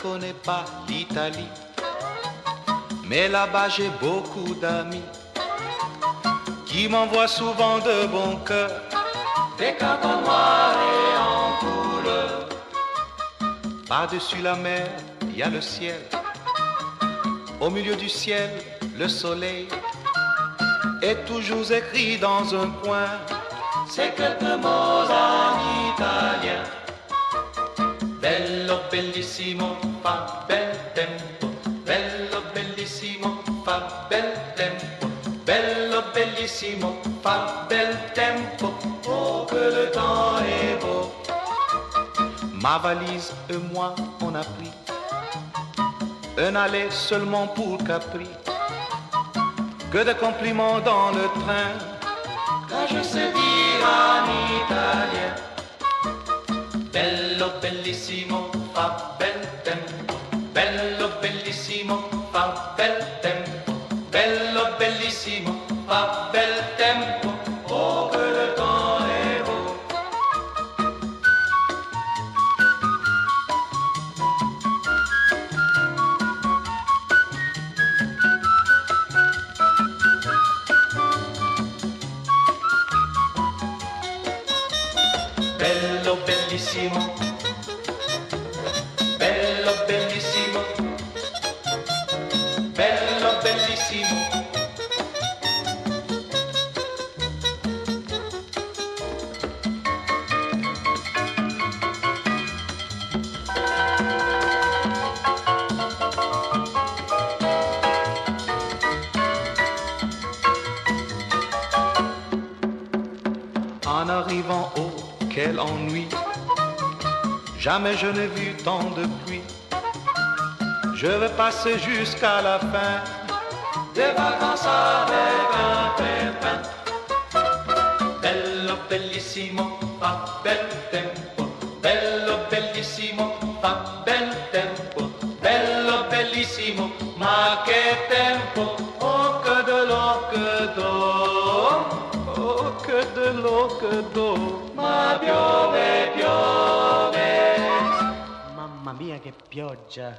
Connais pas l'Italie, mais là-bas j'ai beaucoup d'amis qui m'envoient souvent de bon cœur des cartes en noir et en couleur. Par-dessus la mer, il y a le ciel. Au milieu du ciel, le soleil est toujours écrit dans un coin. C'est quelques mots fa bel tempo. Bello, bellissimo, fa bel tempo. Oh, que le temps est beau. Ma valise et moi, on a pris un aller seulement pour Capri. Que de compliments dans le train, quand je sais dire en italien. Bello, bellissimo, fa bel bel tempo. Oh, que le temps est beau. Bello, bellissimo. Au quel ennui, jamais je n'ai vu tant de pluie. Je veux passer jusqu'à la fin des vacances avec un pépin. Bello, bellissimo, fa bel tempo. Bello, bellissimo, fa bel tempo. Bello, bellissimo, ma che tempo. Oh, que de l'eau, que d'eau. De d'eau. Ma piove, piove. Mamma mia che pioggia!